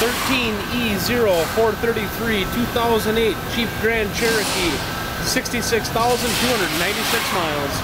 13E0433 2008 Jeep Grand Cherokee 66,296 miles.